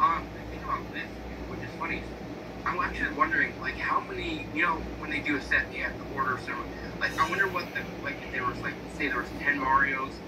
Um, the thing about this, which is funny, I'm actually wondering, like, how many, you know, when they do a set, they have to order some. Like, I wonder what the, like, if there was, like, say there was ten Mario's,